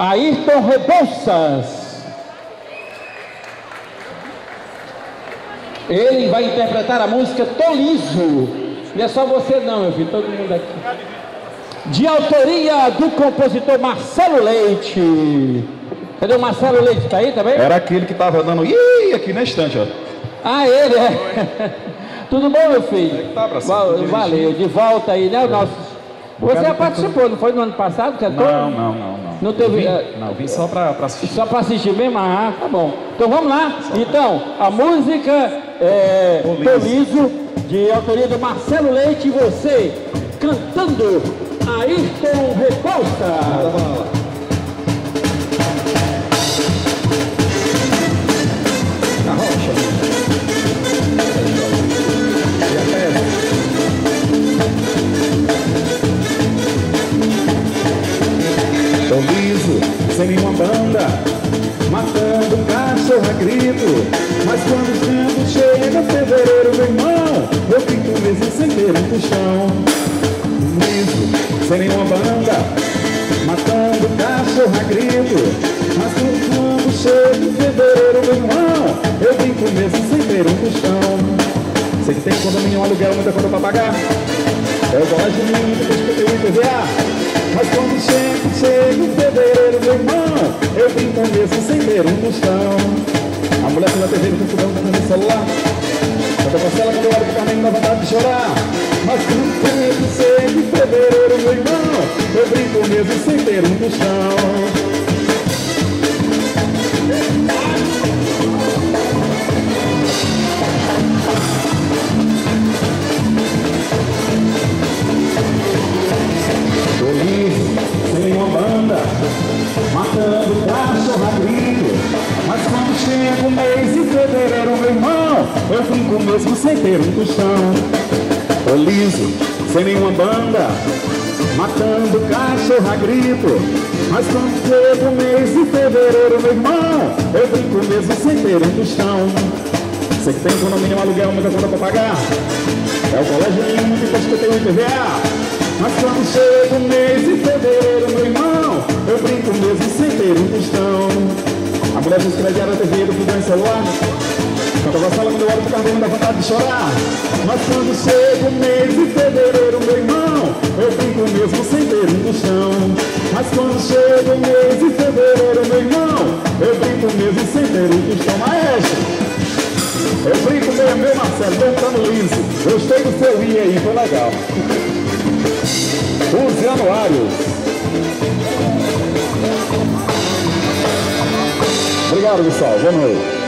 Ayrton Rebouças. Ele vai interpretar a música Tolizo. Não é só você não, meu filho, todo mundo aqui. De autoria do compositor Marcelo Leite. Cadê o Marcelo Leite? Tá aí também? Era aquele que tava dando ih aqui na estante, ó. Ah, ele é. Tudo bom, meu filho? Tá, cima, Val- tudo Valeu, de volta aí, né? O nosso... Você participou, não foi no ano passado? Cantou? Não, não, não, não. Não teve. Vim, eh, não, vim só pra, pra assistir. Só para assistir mesmo? Ah, tá bom. Então vamos lá. Então, a música é Tolizo, de autoria do Marcelo Leite, e você cantando Ayrton Repousa. Sem nenhuma banda, matando cachorro a grito. Mas quando o tempo chega, fevereiro, meu irmão, eu fico mesmo sem ter um puxão. Liso, sem nenhuma banda, matando cachorro a grito. Mas quando chega fevereiro, meu irmão, eu fico mesmo sem ter um puxão. Sei que tem condomínio, um aluguel, muita conta pra pagar. É o colégio mínimo, depois que eu tenho IPVA. Mas quando com mesmo sem ter um tostão. A mulher pela TV no fogão, tá no celular. Eu parcela, quando eu olho pro caminho, dá vontade de chorar. Mas quando chega, chega em fevereiro, meu irmão, eu brinco mesmo sem ter um tostão. Mês de fevereiro, meu irmão, eu fico mesmo sem ter um tostão. Tô liso, sem nenhuma banda, matando cachorro a grito. Mas quando chega o mês de fevereiro, meu irmão, eu fico mesmo sem ter um tostão. Sei que tem condomínio, um aluguel, muita conta pra pagar. É o colégio mínimo que custa ter o IPVA. Mas quando chega o mês de fevereiro, meu irmão, eu brinco mesmo sem ter um tostão. A mulher diz que vai diário a TV do fogão em celular. Eu sala, quando eu olho pro me dá vontade de chorar. Mas quando chega o mês de fevereiro, meu irmão, eu brinco mesmo sem ter um tostão. Mas quando chega o mês de fevereiro, meu irmão, eu brinco mesmo sem ter um tostão. Maestro! Eu brinco mesmo, meu Marcelo, cantando liso. Gostei do seu i aí, foi legal. Os Januários. Obrigado, pessoal. Boa noite.